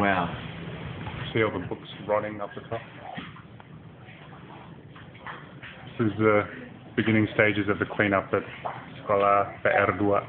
Wow. See all the books rotting up the top. This is the beginning stages of the cleanup at Sekolah PR2.